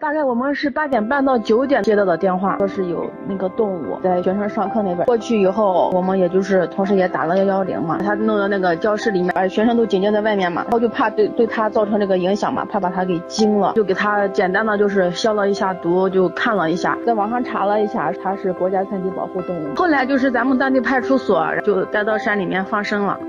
大概我们是八点半到九点接到的电话说是有那个动物在学生上课那边。过去以后我们也就是同时也打了幺幺零嘛把他弄到那个教室里面把学生都紧接在外面嘛然后就怕对对他造成这个影响嘛怕把他给惊了就给他简单的就是消了一下毒就看了一下在网上查了一下他是国家三级保护动物。后来就是咱们当地派出所就带到山里面放生了。